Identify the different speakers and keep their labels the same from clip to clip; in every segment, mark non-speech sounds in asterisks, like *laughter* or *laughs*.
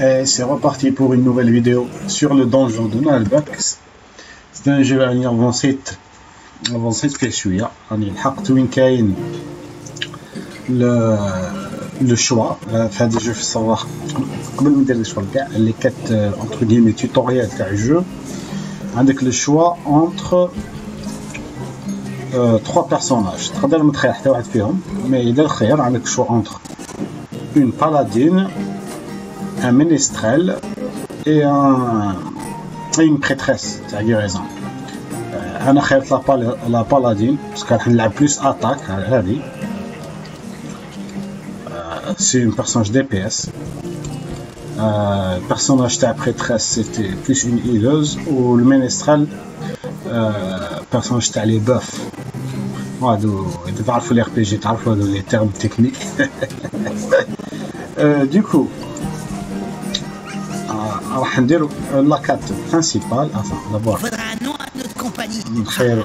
Speaker 1: Et c'est reparti pour une nouvelle vidéo sur le donjon de Nalbox. C'est un jeu راني افونسيت افونسيت فيه شويه راني لحقت وين كاين لو شوا في هذا الجو في الصراحه قبل ما ندير الشوا كاع اللي كات اونتر كيمي توتوريال تاع الجو عندك لو شوا اونتر تخوا بيرسوناج تقدر ما تخير حتى واحد فيهم مي اذا الخير عندك شوا اونتر اون بالادين un ménestrel et, un, et une prêtresse تاع guérison انا خيرت لا بالادين باسكو راح نلعب بلوس اتاك هذه سي اون بيرسوناج دي بي اس personnage تاع prêtresse c'était plus une healeuse و المينسترال personnage تاع لي بوف هادو اذا تعرفوا لي ار بي جي تعرفوا هادو لي تيرم تكنيك *laughs* du coup راح نديرو لاكات برينسيبال
Speaker 2: افان
Speaker 1: دابور نخيرو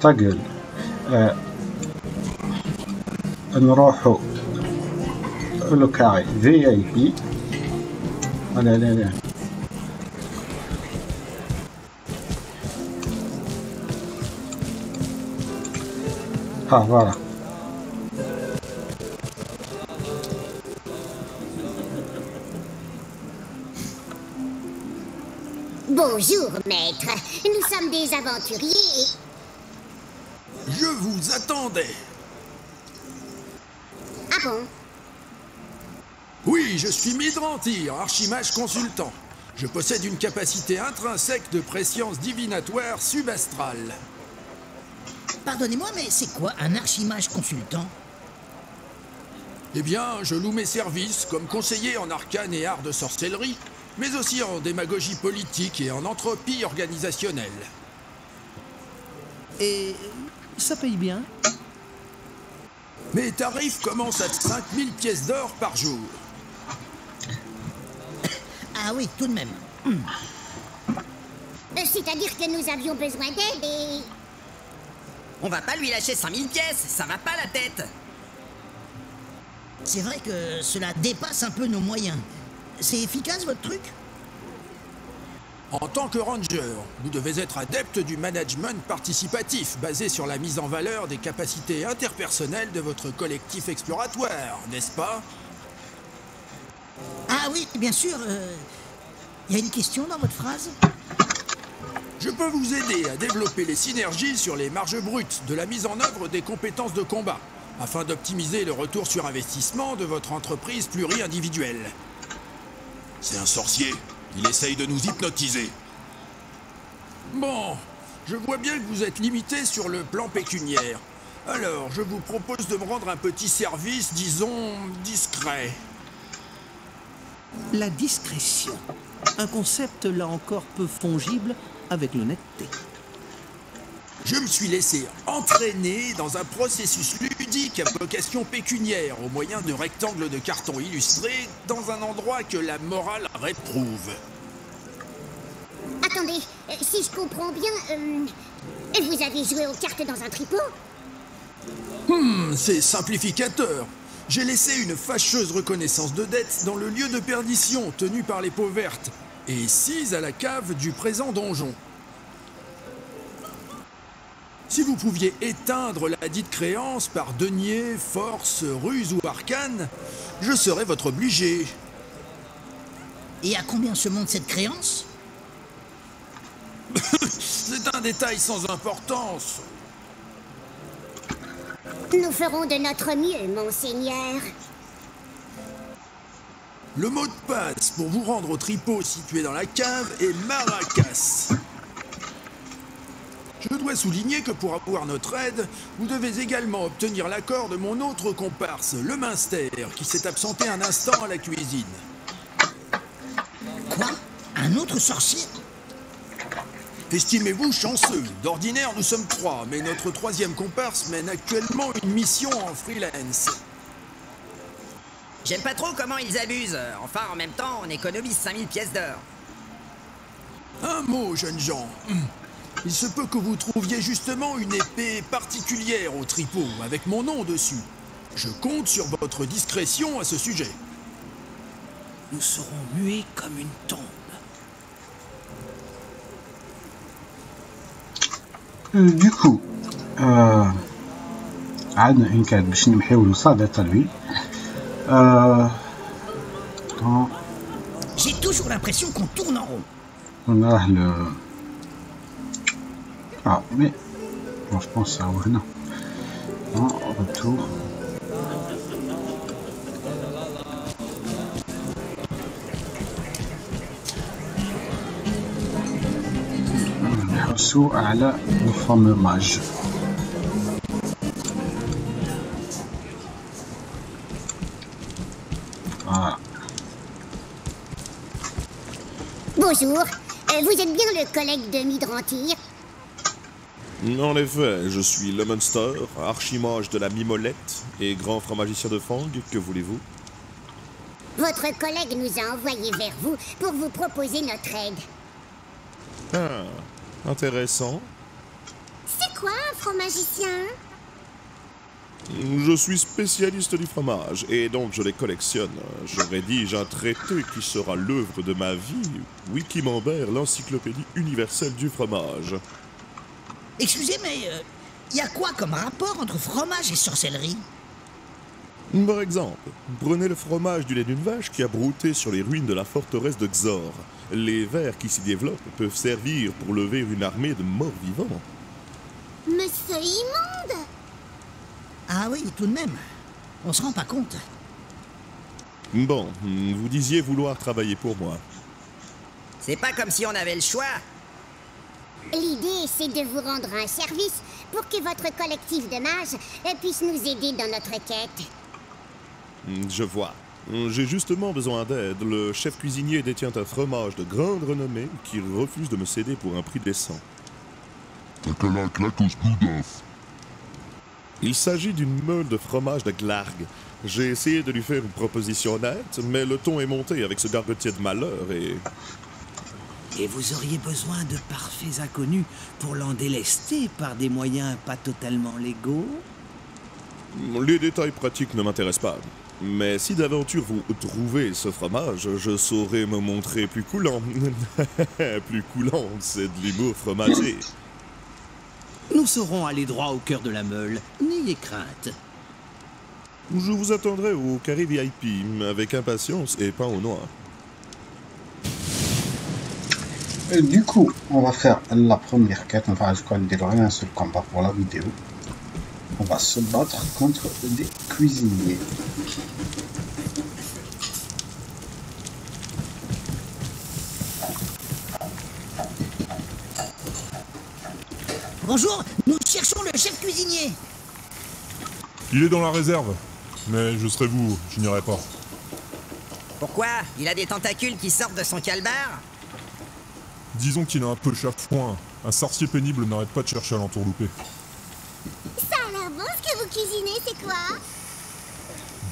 Speaker 1: تا نروحو لوكاعي في اي بي لا لا لا ها فوالا
Speaker 3: Bonjour, maître. Nous sommes des aventuriers et...
Speaker 4: Je vous attendais.
Speaker 3: Ah bon?
Speaker 4: Oui, je suis Midrantir, archimage consultant. Je possède une capacité intrinsèque de préscience divinatoire subastrale.
Speaker 2: Pardonnez-moi, mais c'est quoi un archimage consultant?
Speaker 4: Eh bien, je loue mes services comme conseiller en arcane et art de sorcellerie, mais aussi en démagogie politique et en entropie organisationnelle.
Speaker 5: Et ça paye bien
Speaker 4: Mes tarifs commencent à 5000 pièces d'or par jour. *coughs*
Speaker 2: Ah oui, tout de même.
Speaker 3: Euh, C'est-à-dire que nous avions besoin d'aide et...
Speaker 6: On va pas lui lâcher 5000 pièces, ça va pas la tête.
Speaker 2: C'est vrai que cela dépasse un peu nos moyens. C'est efficace votre truc
Speaker 4: En tant que ranger, vous devez être adepte du management participatif basé sur la mise en valeur des capacités interpersonnelles de votre collectif exploratoire, n'est-ce pas?
Speaker 2: Ah oui, bien sûr. Il y a une question dans votre phrase?
Speaker 4: Je peux vous aider à développer les synergies sur les marges brutes de la mise en œuvre des compétences de combat, afin d'optimiser le retour sur investissement de votre entreprise pluri-individuelle.
Speaker 7: C'est un sorcier. Il essaye de nous hypnotiser.
Speaker 4: Bon, je vois bien que vous êtes limité sur le plan pécuniaire. Alors, je vous propose de me rendre un petit service, disons, discret.
Speaker 5: La discrétion. Un concept là encore peu fongible avec l'honnêteté.
Speaker 4: Je me suis laissé entraîner dans un processus ludique à vocation pécuniaire au moyen de rectangles de carton illustrés dans un endroit que la morale réprouve.
Speaker 3: Attendez, euh, si je comprends bien, euh, vous avez joué aux cartes dans un tripot?
Speaker 4: Hmm, c'est simplificateur. J'ai laissé une fâcheuse reconnaissance de dette dans le lieu de perdition tenu par les peaux vertes et six à la cave du présent donjon. Si vous pouviez éteindre la dite créance par denier, force, ruse ou arcane, je serais votre obligé.
Speaker 2: Et à combien se monte cette créance? *laughs*
Speaker 4: C'est un détail sans importance.
Speaker 3: Nous ferons de notre mieux, monseigneur.
Speaker 4: Le mot de passe pour vous rendre au tripot situé dans la cave est Maracas. Je dois souligner que pour avoir notre aide, vous devez également obtenir l'accord de mon autre comparse, le Minster, qui s'est absenté un instant à la cuisine.
Speaker 2: Quoi? Un autre sorcier?
Speaker 4: Estimez-vous chanceux. D'ordinaire, nous sommes trois, mais notre troisième comparse mène actuellement une mission en freelance.
Speaker 6: J'aime pas trop comment ils abusent. Enfin, en même temps, on économise 5000 pièces d'or.
Speaker 4: Un mot, jeunes gens. Il se peut que vous trouviez justement une épée particulière au tripot, avec mon nom dessus. Je compte sur votre discrétion à ce sujet.
Speaker 5: Nous serons muets comme une tombe.
Speaker 1: Euh, du coup euh, عندنا إن كان باش نمحيو لصادة lui euh, dans
Speaker 2: J'ai toujours l'impression qu'on tourne en rond.
Speaker 1: on a le ah mais bon je pense à هنا en retour نحوسو على الفرماج Voilà.
Speaker 3: Bonjour. Euh, vous êtes bien le collègue de Midrantir
Speaker 8: En effet, je suis le Monster, archimage de la Mimolette et grand fromagicien de Fang, que voulez-vous?
Speaker 3: Votre collègue nous a envoyés vers vous pour vous proposer notre aide.
Speaker 8: Ah, intéressant.
Speaker 3: C'est quoi un fromagicien
Speaker 8: Je suis spécialiste du fromage et donc je les collectionne. Je rédige un traité qui sera l'œuvre de ma vie, Wikimembert, l'encyclopédie universelle du fromage.
Speaker 2: Excusez, mais il y a quoi comme rapport entre fromage et sorcellerie?
Speaker 8: Par exemple, prenez le fromage du lait d'une vache qui a brouté sur les ruines de la forteresse de Xor. Les vers qui s'y développent peuvent servir pour lever une armée de morts vivants.
Speaker 3: Mais c'est immonde
Speaker 2: Ah oui, tout de même. On se rend pas compte.
Speaker 8: Bon, vous disiez vouloir travailler pour moi.
Speaker 6: C'est pas comme si on avait le choix.
Speaker 3: L'idée, c'est de vous rendre un service pour que votre collectif de mages puisse nous aider dans notre quête.
Speaker 8: Je vois. J'ai justement besoin d'aide. Le chef cuisinier détient un fromage de grande renommée qui refuse de me céder pour un prix décent. Il s'agit d'une meule de fromage de Glargue. J'ai essayé de lui faire une proposition honnête, mais le ton est monté avec ce gargotier de malheur et...
Speaker 5: Et vous auriez besoin de parfaits inconnus pour l'en délester par des moyens pas totalement légaux
Speaker 8: Les détails pratiques ne m'intéressent pas. Mais si d'aventure vous trouvez ce fromage, je saurais me montrer plus coulant. *laughs* plus coulant, c'est de l'humour fromager.
Speaker 5: Nous saurons aller droit au cœur de la meule. N'ayez crainte.
Speaker 8: Je vous attendrai au carré VIP avec impatience et pain au noir.
Speaker 1: Et du coup, on va faire la première quête. Enfin, je crois qu'il y un seul combat pour la vidéo. On va se battre contre des cuisiniers.
Speaker 2: Bonjour, nous cherchons le chef cuisinier.
Speaker 9: Il est dans la réserve. Mais je serai vous, je n'irai pas.
Speaker 6: Pourquoi? Il a des tentacules qui sortent de son calbar
Speaker 9: Disons qu'il a un peu le chafouin. Un sorcier pénible n'arrête pas de chercher à l'entourlouper.
Speaker 3: Ça a l'air bon ce que vous cuisinez, c'est quoi?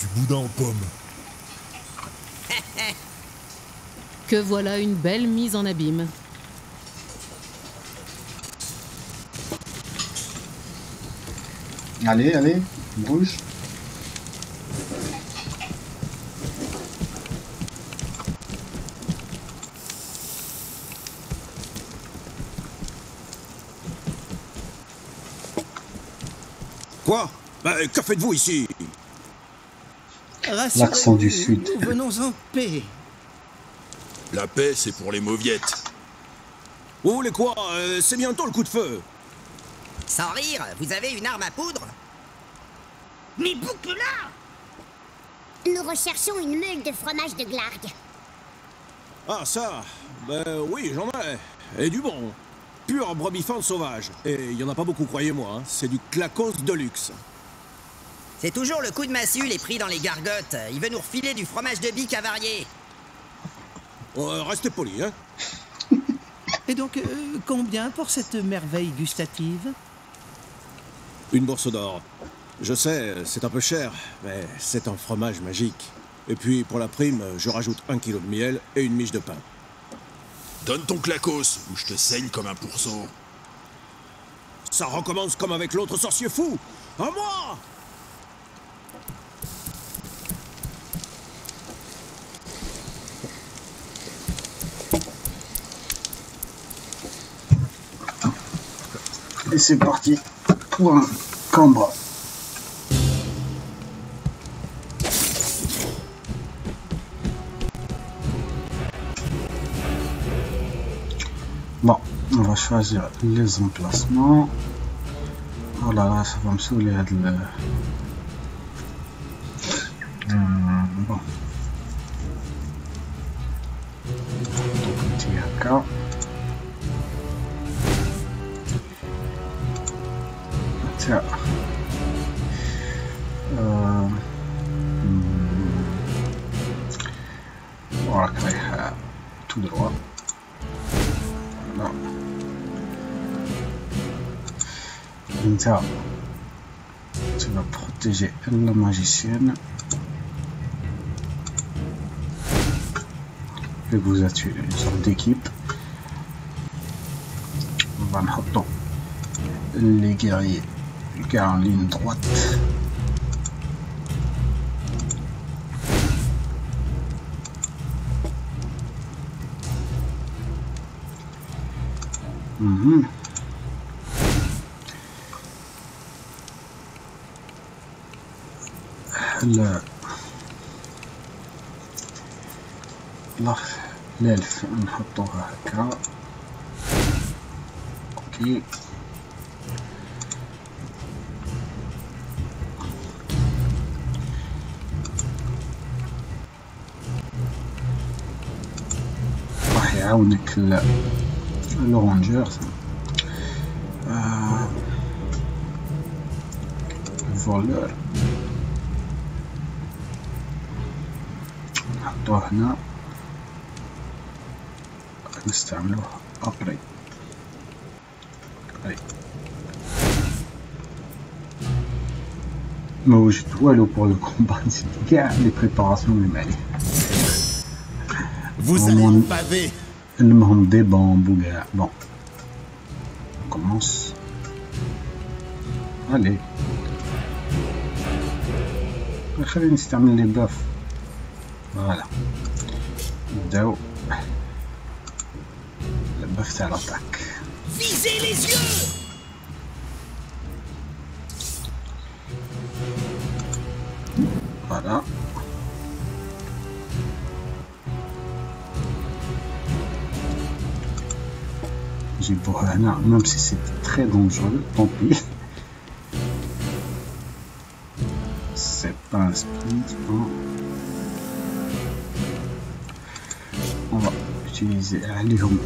Speaker 9: Du boudin en pomme. *laughs*
Speaker 10: Que voilà une belle mise en abîme.
Speaker 1: Allez, allez, bouge.
Speaker 4: Quoi Bah, que faites-vous ici?
Speaker 5: Rassurez-vous,
Speaker 1: L'accent du Sud.
Speaker 5: Nous venons en paix.
Speaker 7: La paix, c'est pour les mauviettes.
Speaker 4: Vous voulez quoi? Euh, C'est bientôt le coup de feu.
Speaker 6: Sans rire, vous avez une arme à poudre?
Speaker 2: Mais boucle là
Speaker 3: Nous recherchons une meule de fromage de Glargue.
Speaker 4: Ah, ça Ben oui, j'en ai. Et du bon. Pur brebis sauvage. Et il y en a pas beaucoup, croyez-moi. hein. C'est du clacos de luxe.
Speaker 6: C'est toujours le coup de massue, les prix dans les gargotes. Il veut nous refiler du fromage de bique avarié.
Speaker 4: Euh, restez poli, hein. *laughs*
Speaker 5: Et donc, euh, combien pour cette merveille gustative?
Speaker 4: Une bourse d'or. Je sais, c'est un peu cher, mais c'est un fromage magique. Et puis, pour la prime, je rajoute un kilo de miel et une miche de pain.
Speaker 7: Donne ton clacos, ou je te saigne comme un pourceau.
Speaker 4: Ça recommence comme avec l'autre sorcier fou À moi
Speaker 1: Et c'est parti pour un combat. Bon, on va choisir les emplacements. Oh là là, ça va me saouler. Le... Inter, tu vas protéger la magicienne. Et vous êtes une sorte d'équipe. On va mettre les guerriers en ligne droite. Mhm. ال الألف نحطوها هكا. أوكي. راح يعاونك اللورانجر آه الفولور نحطوه هنا نستعملوه ابري أي. ما وجد والو بور لو كومبات *laughs* كاع لي بريباراسيون اللي معليه
Speaker 4: Vous allez me baver
Speaker 1: المهم دي بومب وكاع بون كومونس الي خلينا نستعمل لي باف فوالا نبداو الباف تاع لاطاك
Speaker 2: Visez les yeux
Speaker 1: Voilà. J'ai beau rien, même si c'est très dangereux, tant pis. C'est pas un sprint, non. utiliser Allium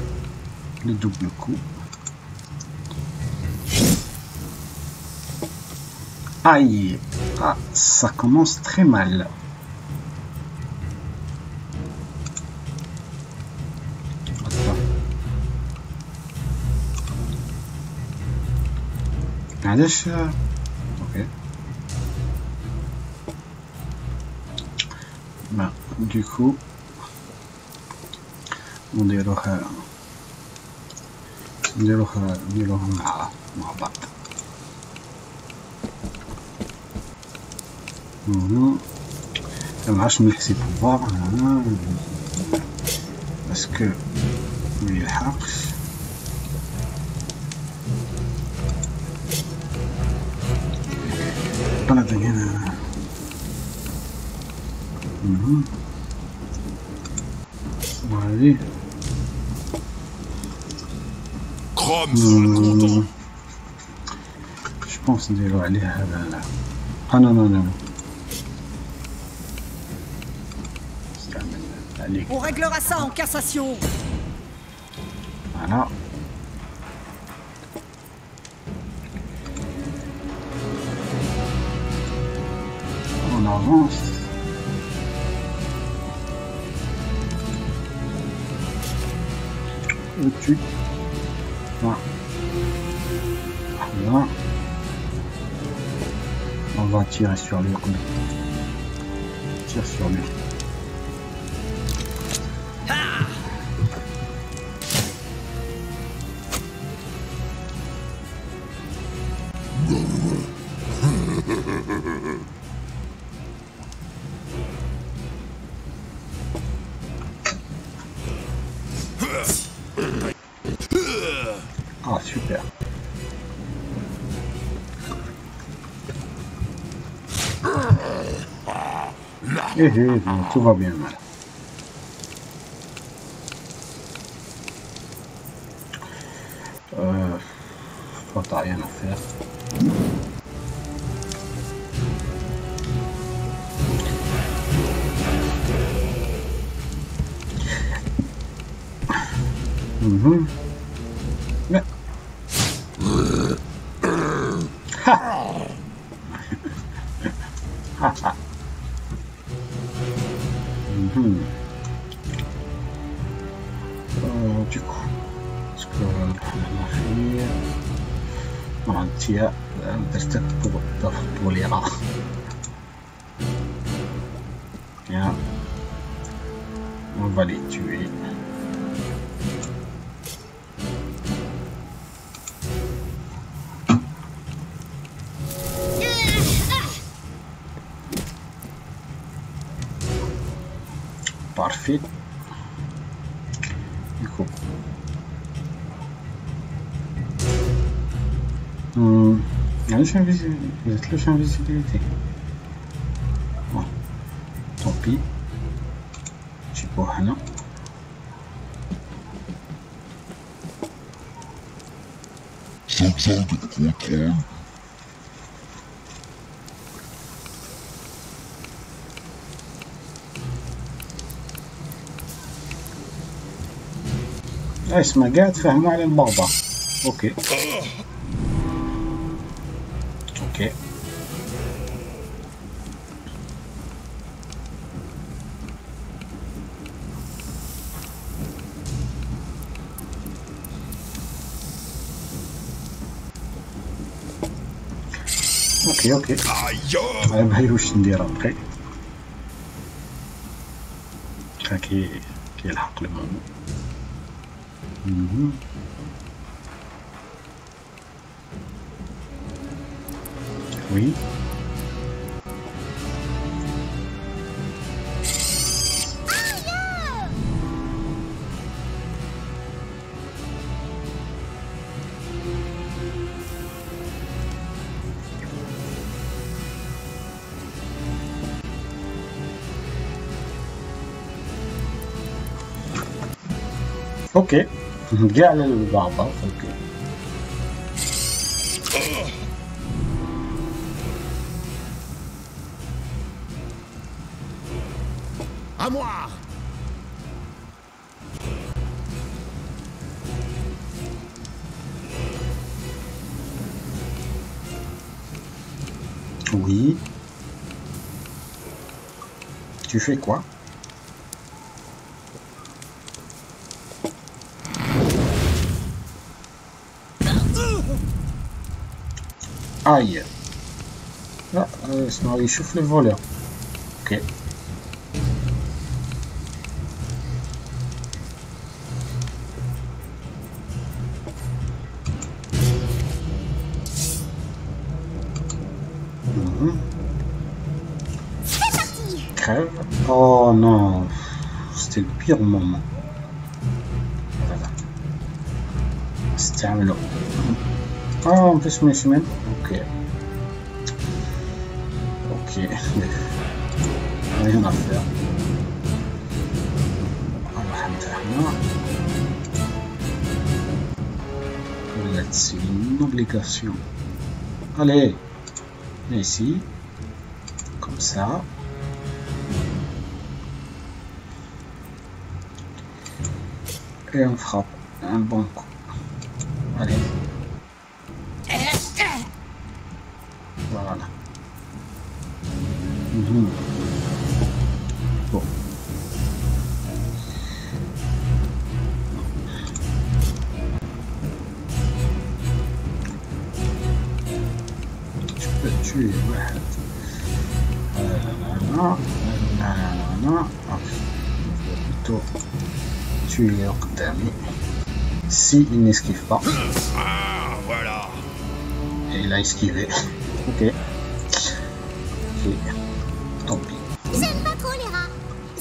Speaker 1: le double coup. Aïe Ah, ça commence très mal. Attends. معلش اوكي ما du coup نديروها نديروها نديروها مع مع بعض معرفتش نحسبهم فار باسكو ميلحقش
Speaker 7: طلعت هنا وهذه
Speaker 1: Je pense qu'on devrait aller euh, à la... Ah non, non, non. Allez.
Speaker 2: On réglera ça en cassation.
Speaker 1: Voilà. On avance. Tu tirer sur lui. Tire sur lui. Ah, super. Eh, eh, tout va bien, انفيزيبيليتي جاتلوش انفيزيبيليتي بون طوبي نجيبوه هنا اسمع قاعد فهموا على البابا اوكي اوكي أوكي. أوكي ما واش ندير؟ أوكي. كان كي كيلحق المهم وي. اوكي جاء للبعض اوكي
Speaker 11: À moi
Speaker 1: Oui. Tu fais quoi Sinon il chauffe les voleurs. Ok. Mhm. Crève. Oh non. C'était le pire moment. Voilà. C'était un lot. Ah, en plus, mes semaines. Ok. Rien à faire. C'est une obligation. Allez. Ici. Comme ça. Et on frappe un bon coup. Allez. Si il n'esquive pas
Speaker 7: Ah, voilà.
Speaker 1: et il a esquivé ok ok tant pis
Speaker 3: J'aime pas trop les rats.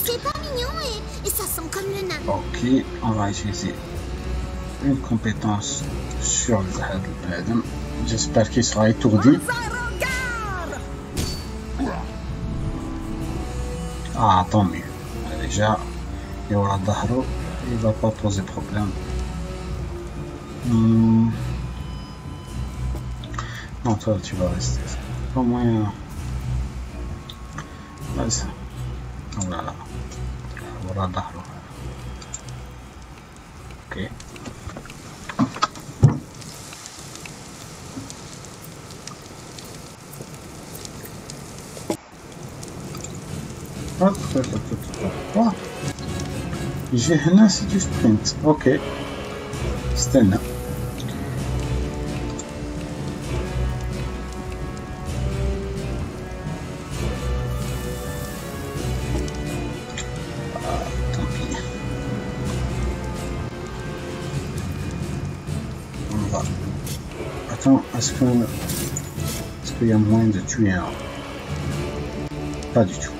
Speaker 3: C'est pas mignon et, et ça sent comme le nain.
Speaker 1: Ok, on va utiliser une compétence sur le Adam. J'espère qu'il sera étourdi. Ah, tant mieux. Déjà, il y aura Dahro, il va pas poser problème. Hmm. Non, toi, tu vas rester. Pas moyen. Vas-y. Oh là là. Il y aura Dahro. Ok. يجي هنا سيتي سبرينت اوكي استنى est-ce qu'il y a moyen de tuer un... Pas du tout.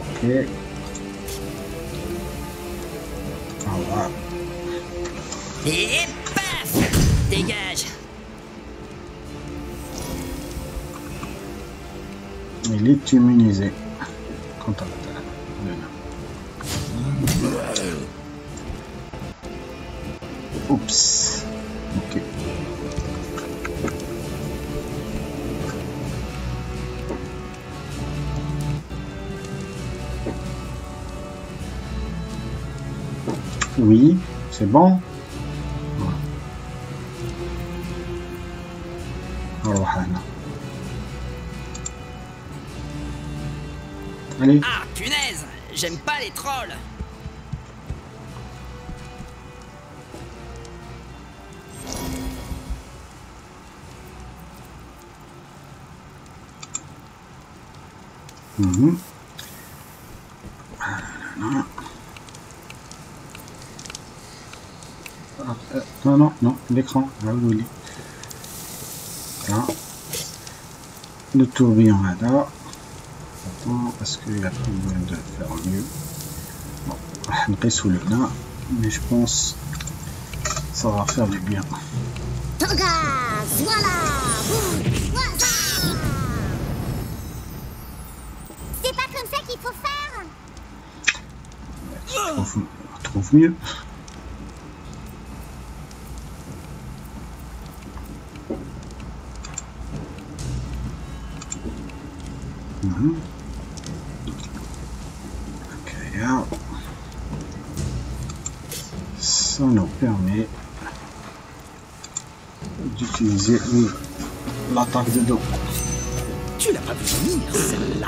Speaker 1: Ok. Ah,
Speaker 6: Et paf! Dégage.
Speaker 1: Il est immunisé
Speaker 6: Ah, punaise J'aime pas les trolls.
Speaker 1: Mhm. Ah, ah euh, non, non, non, l'écran, là où il est. Là. Le tourbillon là. Attends, parce qu'il y a pas moyen de faire mieux. Bon, *laughs* on est sous le là, mais je pense que ça va faire du bien.
Speaker 3: Voilà C'est pas comme ça qu'il faut faire
Speaker 1: trouve, trouve mieux. Mhm. Ok, là. Ça nous permet oui, l'attaque de dos.
Speaker 6: Tu l'as pas vu venir, celle-là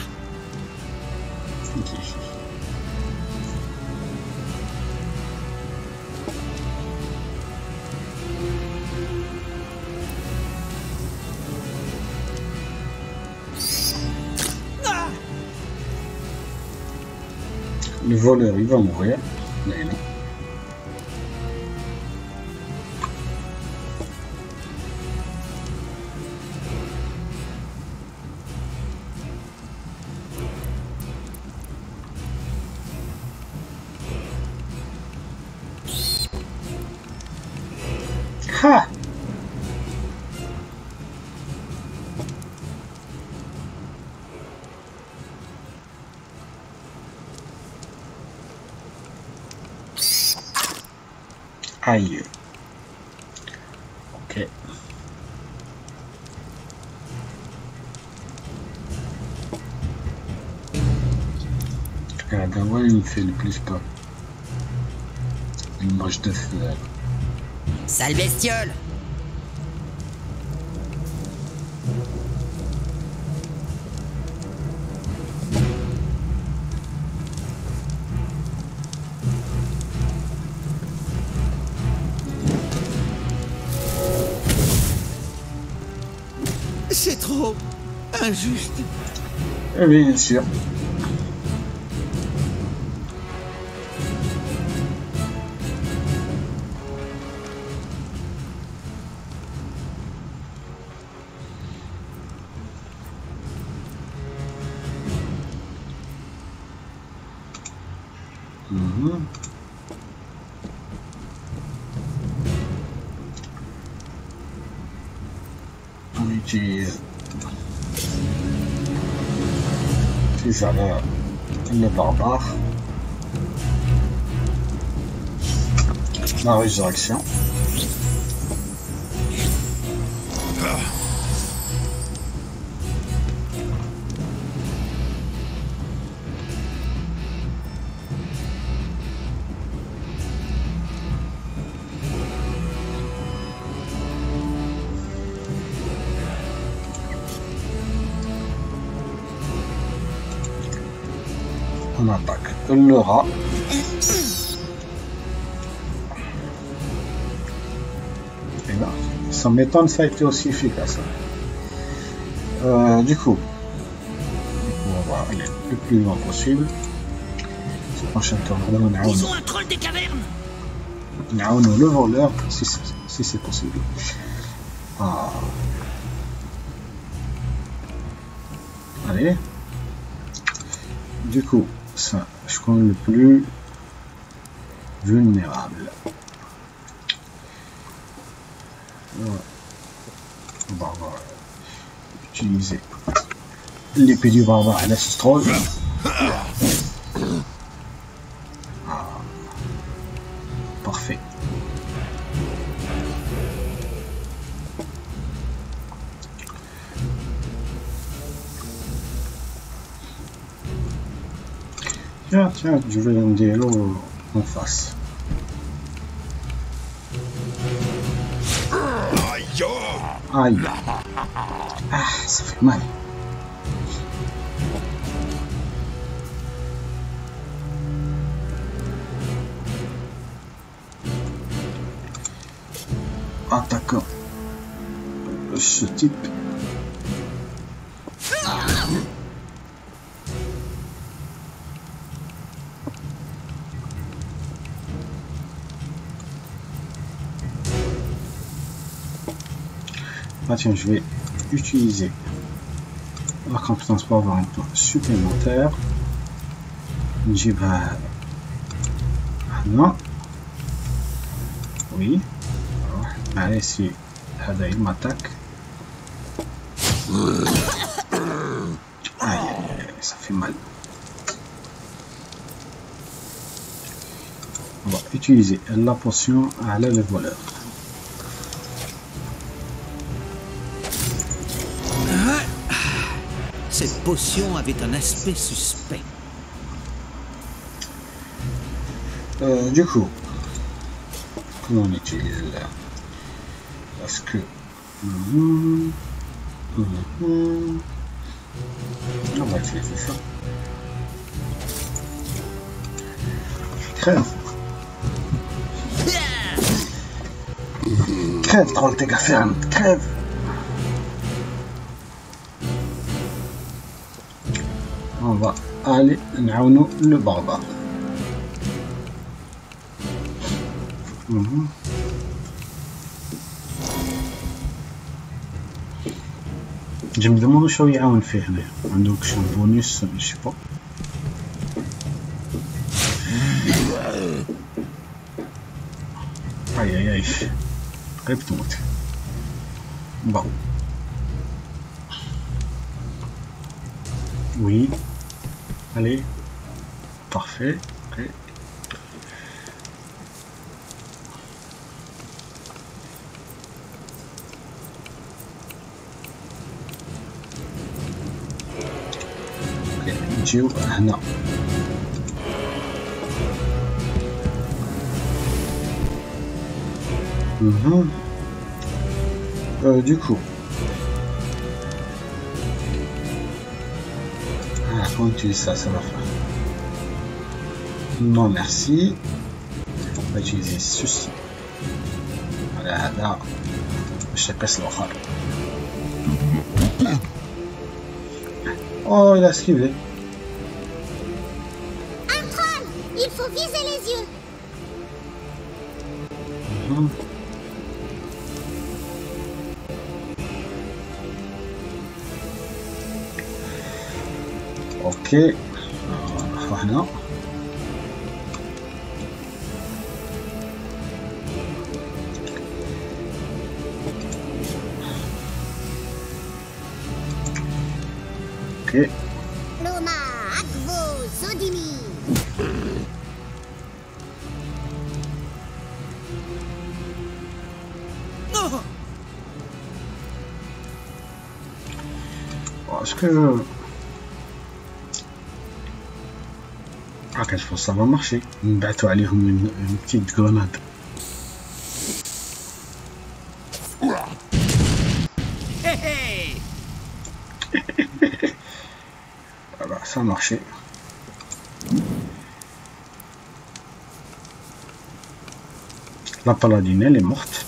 Speaker 1: Le voleur, il va mourir. Mais non. Aïe. Ok. Regarde, ouais, il me fait le plus peur. Une moche de fleurs.
Speaker 6: Sale bestiole
Speaker 5: C'est trop injuste.
Speaker 1: Bien sûr. Les barbares. La résurrection. elle l'aura. Et là, ça m'étonne, ça a été aussi efficace. Hein. Euh, du coup, on va aller le plus loin possible. Ce prochain tour, on
Speaker 2: a un troll des cavernes
Speaker 1: non, non, le voleur, si, si c'est possible. Ah. Allez. Du coup, ça, je compte le plus vulnérable. On va utiliser. L'épée du barbare à la Tiens, je vais un dialogue en face. Aïe. Ah, ça fait mal. Attaquant. Ce type. Ah tiens, je vais utiliser la compétence pour avoir un point supplémentaire. نجيبها هنا oui نروح معايا سي هذا الماتاك aïe ça fait mal on va utiliser la potion à le voleur
Speaker 5: Potion avait un aspect suspect.
Speaker 1: Euh, du coup, comment utilise là Parce que. On va utiliser ça. Crève Crève, troll tes ferme, crève بابا va نعاونو لبابا جمدمون واش راهو يعاون فيه هنا. عندوك كشن بونيس جو با أي أي أي. قريب تموت. بون وي. allez parfait ok نجيو هنا Mhm. Euh, du coup. Quand tu dis ça, ça va faire. Non, merci. On va utiliser ceci. Voilà, là. Je passe l'autre. Oh, il a أوكي. نروح هنا
Speaker 3: أوكي
Speaker 1: Acho que Je pense que ça va marcher. Battre aller une, une petite grenade. *laughs* voilà, ça a marché. La paladine, elle est morte.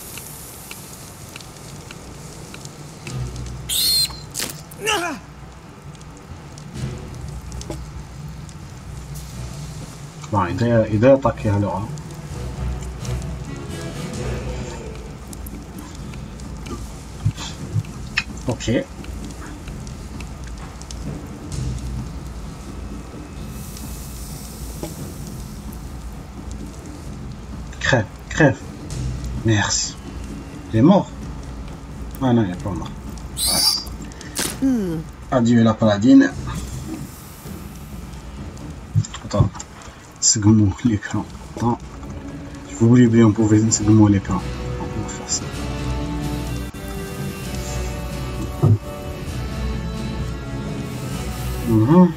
Speaker 1: Doit attaquer alors. Hein. Ok. Crève, crève. Merci. Il est mort Ah non, il n'est pas mort. Voilà. Adieu la paladine. Attends. Segmons l'écran. Attends. Je vous voulais bien, on pouvait segmenter l'écran. On va faire ça. Mhm.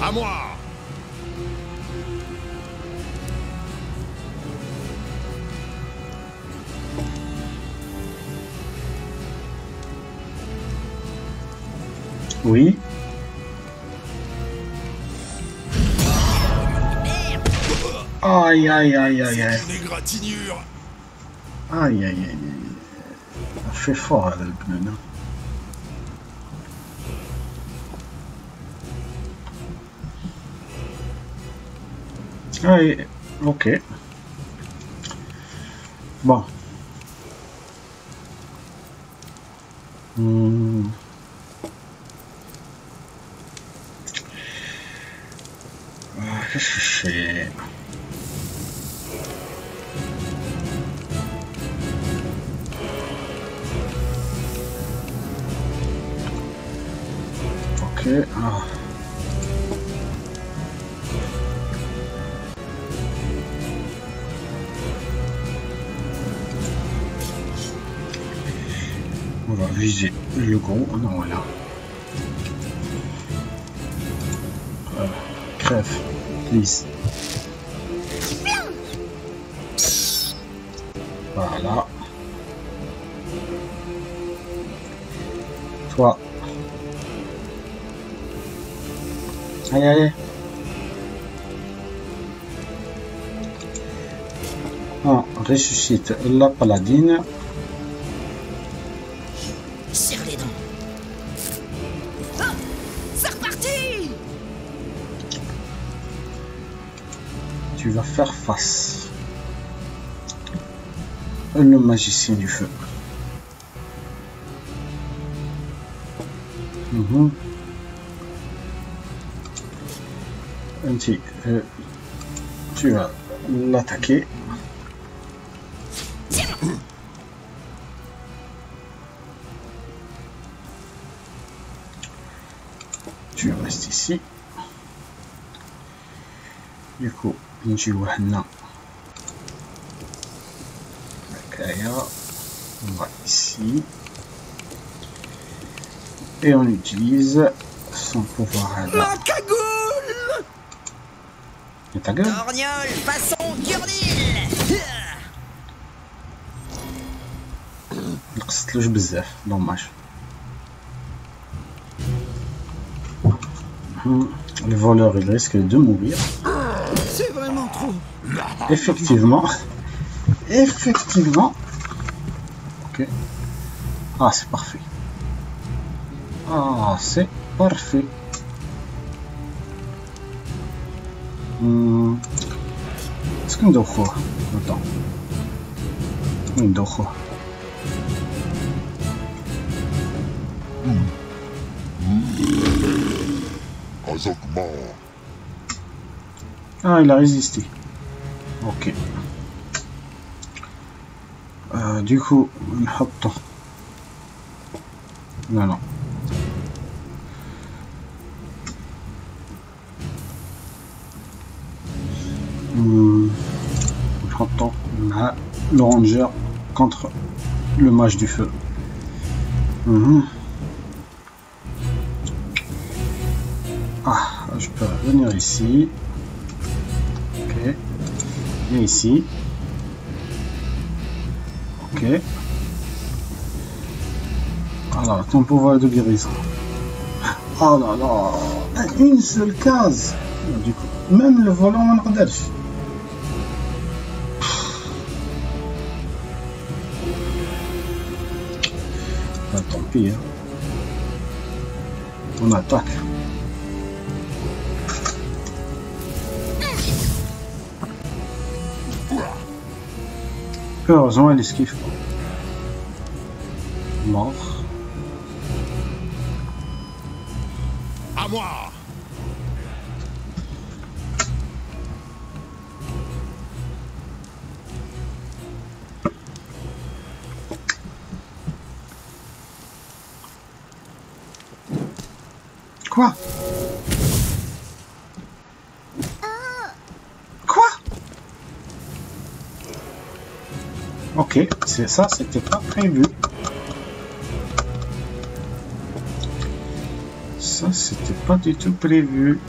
Speaker 11: À moi
Speaker 1: aïe, aïe, aïe, aïe, aïe.
Speaker 7: C'est une égratignure.
Speaker 1: Aïe, aïe, aïe, fait fort, là, le pneu, non Allez, ok. Bon, On va viser le gros. Ah non, voilà. Euh, crève, please. Voilà. Toi. Allez, allez. On ressuscite la paladine. le magicien du feu. Mmh. Tu vas l'attaquer. Tu restes ici. Du coup, Njiwahna ici et on utilise son pouvoir هذا
Speaker 6: Ma cagoule
Speaker 1: Et ta gueule
Speaker 6: Torgnole, façon Gurdil
Speaker 1: نقصتلوش بزاف دوماج Mhm. Le voleur, il risque de mourir.
Speaker 6: C'est vraiment trop
Speaker 1: Effectivement. Effectivement. Ok. Ah, c'est parfait. Ah, c'est parfait. Hmm. Est-ce qu'on doit quoi? Attends. On doit Ah, il a résisté. Ok. Euh, du coup, on non, non. Euh, je le ranger contre le mage du feu. Mhm. Ah, je peux venir ici. Ok. Et ici. Ok. Alors, ton pouvoir de guérison. Oh là là, une seule case. Du coup, même le volant, on a Ah, tant pis. Hein. On attaque. Heureusement, elle esquive. Mort. Quoi Quoi Ok, c'est ça, c'était pas prévu. Ça, c'était pas du tout prévu.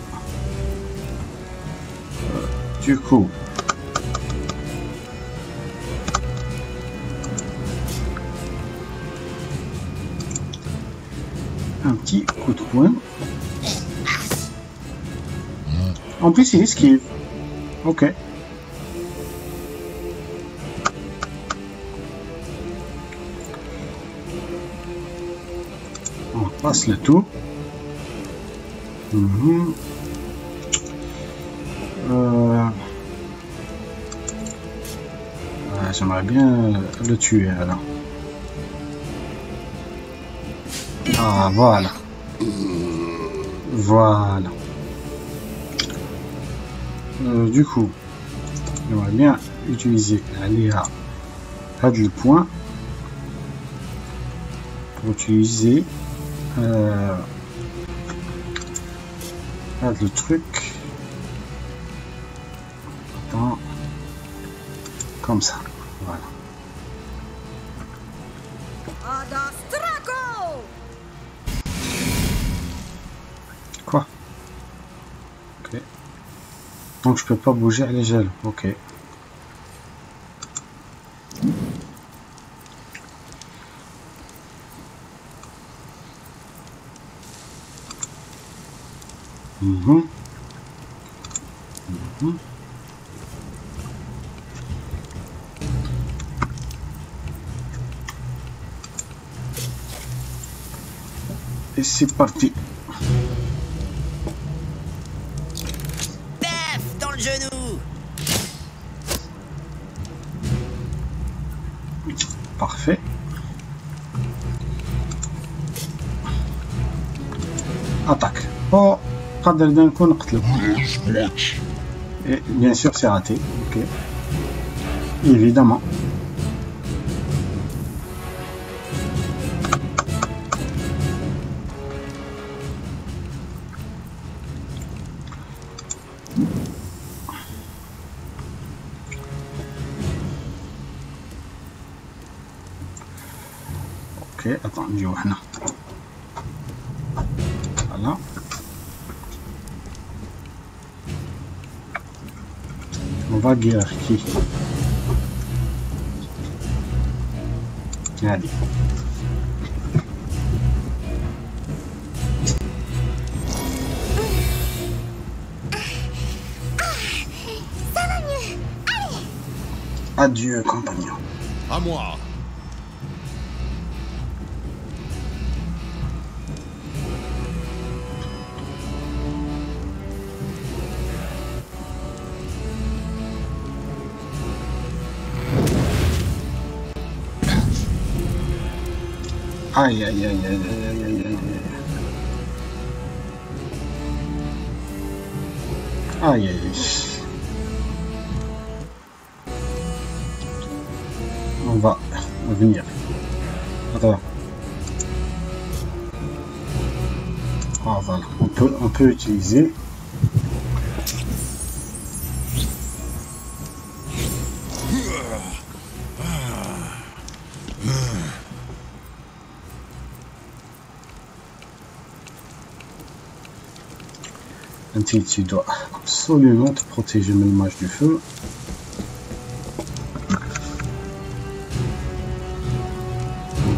Speaker 1: Euh, du coup... En plus, il esquive. Ok. On passe le tout. Mhm. Euh... J'aimerais bien le tuer alors. Ah, voilà. Voilà. Euh, du coup, j'aimerais bien utiliser aller à le point pour utiliser euh, le truc comme ça. Donc je peux pas bouger les gels. Ok. Mhm. Mhm. Et c'est parti.
Speaker 6: genou
Speaker 1: Parfait. Attaque. Oh, قدر ده نكون قتله. Et bien sûr, c'est raté. Ok. Évidemment. attends, Voilà. On va guérir qui Allez. Adieu, compagnon.
Speaker 11: À moi.
Speaker 1: Aïe, aïe, aïe, aïe, aïe, aïe, aïe, aïe. Aïe. On va venir. Attends. Ah, voilà. On peut, on peut utiliser. Tu dois absolument te protéger de l'image du feu.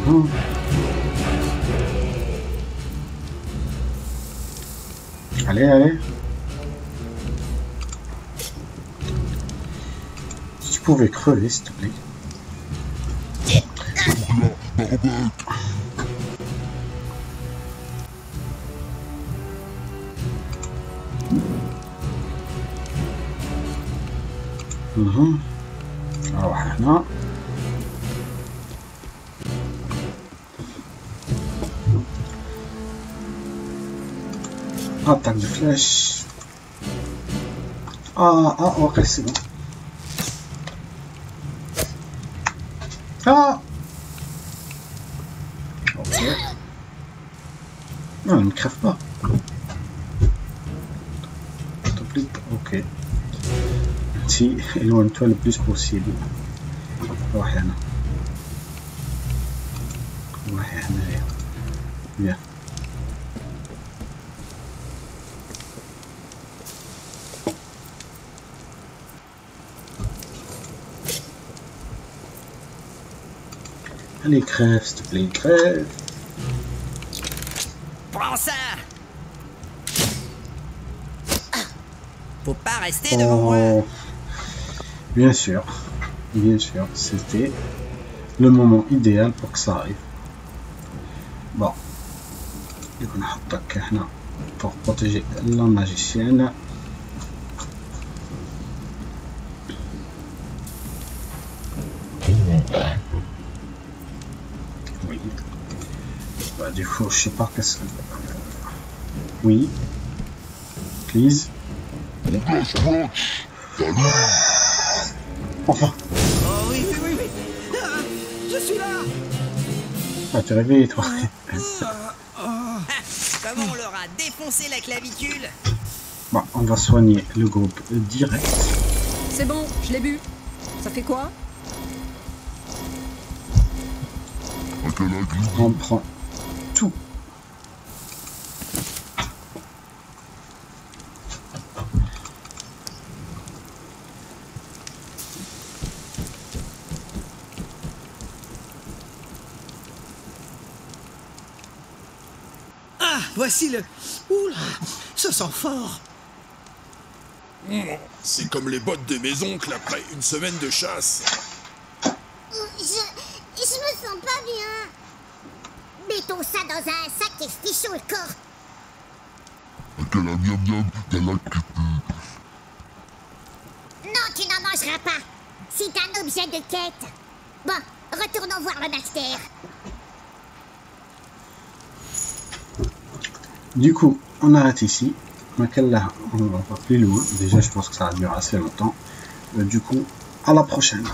Speaker 1: Mhm. Allez, allez. Si tu pouvais crever, s'il te plaît. Mhm. نروح هنا attaque de flèche ah ah ok c'est bon ah ok non il si éloigne-toi le plus possible روح هنا روح هنا bien Allez, crève, s'il te plaît, crève.
Speaker 6: Prends ça Faut pas rester devant moi.
Speaker 1: Oh. Bien sûr, bien sûr, c'était le moment idéal pour que ça arrive. Bon, du coup, نحطك هنا pour protéger la magicienne. Oui. Bah, du coup, je sais pas qu'est-ce que. Oui. Please. Enfin.
Speaker 6: Oh oui, oui, oui, oui. Ah, je suis là
Speaker 1: Ah, tu réveillé, toi. *laughs*
Speaker 6: Comment on leur a défoncé la clavicule
Speaker 1: Bon, on va soigner le groupe direct.
Speaker 12: C'est bon, je l'ai bu. Ça fait quoi
Speaker 1: On prend tout.
Speaker 5: Ah, voici le... Oula, ça sent fort.
Speaker 7: C'est comme les bottes de mes oncles après une semaine de chasse.
Speaker 3: Je. Je me sens pas bien. Mettons ça dans un sac et fichons le corps. Non, tu n'en mangeras pas. C'est un objet de quête. Bon, retournons voir le master.
Speaker 1: Du coup, on arrête ici. Makalla, on va pas plus loin. Déjà, je pense que ça va durer assez longtemps. Euh, Du coup, à la prochaine.